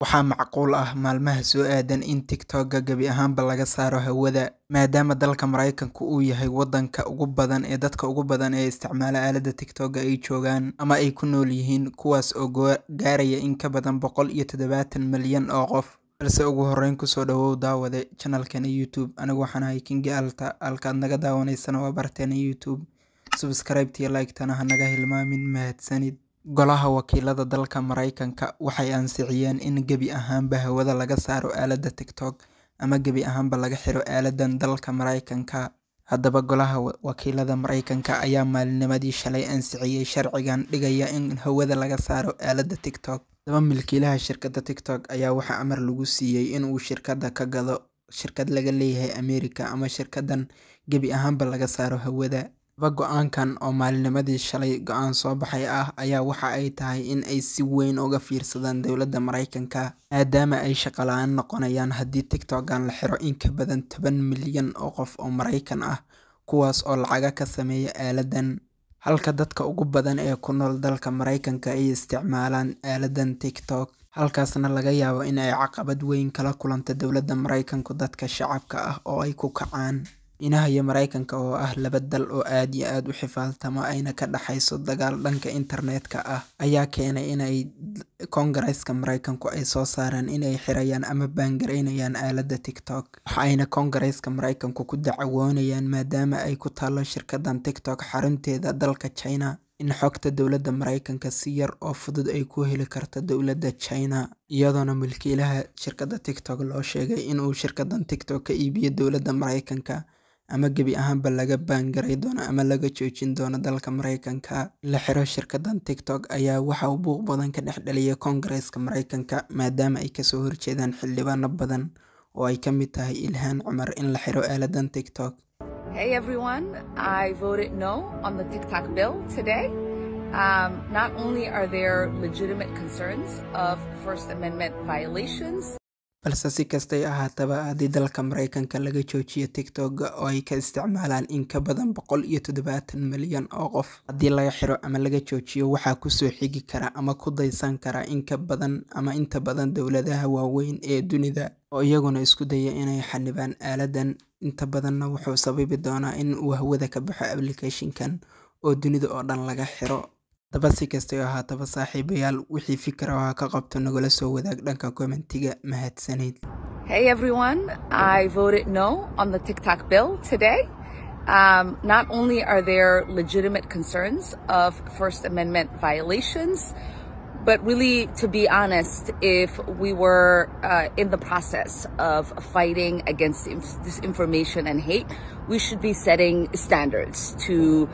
Waxaa macquul ah maalmaha soo aadan in TikTok-ga gebi ahaanba laga saaro hawada, maadaama dalka Mareykanka uu yahay waddanka ugu badan ee dadka ugu badan ee isticmaala aaladda TikTok-ga ay joogaan ama ay ku nool yihiin, kuwaas oo gaaraya in ka badan boqol iyo tadawatan malyan oo qof. Balse ugu horreyn ku soo dhawow daawade channelkeena YouTube. Anigu waxaan ahay Kingi Alta, halkaad naga daawanaysana waa barteena YouTube. Subscribe iyo like-tana ha naga hilmaamin, mahadsanid. Golaha Wakiilada dalka Mareykanka waxay ansixiyeen in gebi ahaanba hawada laga saaro aaladda TikTok ama gebi ahaanba laga xiro aaladdan dalka Mareykanka. Haddaba Golaha Wakiilada Mareykanka ayaa maalinimadii shalay ansixiyay sharcigan dhigaya in hawada laga saaro aaladda TikTok. Haddaba milkiilaha shirkadda TikTok ayaa waxaa amar lagu siiyay in uu shirkadda ka gado shirkad laga leeyahay Ameerika ama shirkaddan gebi ahaanba laga saaro hawada. Haddaba go'aankan oo maalinimadii shalay go'aan soo baxay ah ayaa waxa ay tahay in ay si weyn uga fiirsadaan dowladda Mareykanka, maadaama ay shaqo la'aan noqonayaan haddii TikTok-gan la xiro in ka badan toban milyan oo qof oo Mareykan ah, kuwaas oo lacaga ka sameeya aaladdan. Halka dadka ugu badan ee ku nool dalka Mareykanka ay isticmaalaan aaladdan TikTok, halkaasna laga yaabo in ay caqabad weyn kala kulanto dowladda Mareykanka dadka shacabka ah oo ay ku kacaan. Shiinaha iyo Mareykanka oo ah laba dal oo aad iyo aad u xifaaltama ayna ka dhaxayso dagaal dhanka internetka ah, ayaa keenay in ay Koongareeska Mareykanku ay soo saaraan in ay xirayaan ama baan-gareynayaan aaladda TikTok. Waxa ayna Koongareeska Mareykanku ku dacwoonayaan maadaama ay ku taallo shirkaddan TikTok xarunteeda dalka China, in xogta dowladda Mareykanka si yar oo fudud ay ku heli karto dowladda China, iyadoona milkiilaha shirkadda TikTok loo sheegay in uu shirkaddan TikTok ka iibiyo dowladda Mareykanka ama gebi ahaanba laga baan-garay doono ama laga joojin doono dalka Mareykanka. La xiro shirkaddan TikTok ayaa waxa uu buuq badan ka dhex dhaliyay Koongareeska Mareykanka maadaama ay ka soo horjeedaan xildhibaano badan oo ay ka mid tahay Ilhaan Cumar in la xiro aaladdan TikTok. Balse si kastay ahaataba haddii dalka Mareykanka laga joojiyo TikTok-ga oo ay ka isticmaalaan in ka badan boqol iyo tadawatan malyan oo qof, haddii laga xiro ama laga joojiyo waxaa ku soo xigi kara ama ku daysan kara in ka badan ama inta badan dowladaha waaweyn ee dunida oo iyaguna isku daya inay xanibaan aaladdan. Inta badanna wuxuu sababi doonaa in uu hawada ka baxo application-kan oo dunida oo dhan laga xiro. Ah hey everyone, I voted no on the TikTok bill today. Um, not only are there legitimate concerns of First Amendment violations, but really, to be honest, if we were uh, in the process of fighting against disinformation and hate, we should be setting standards to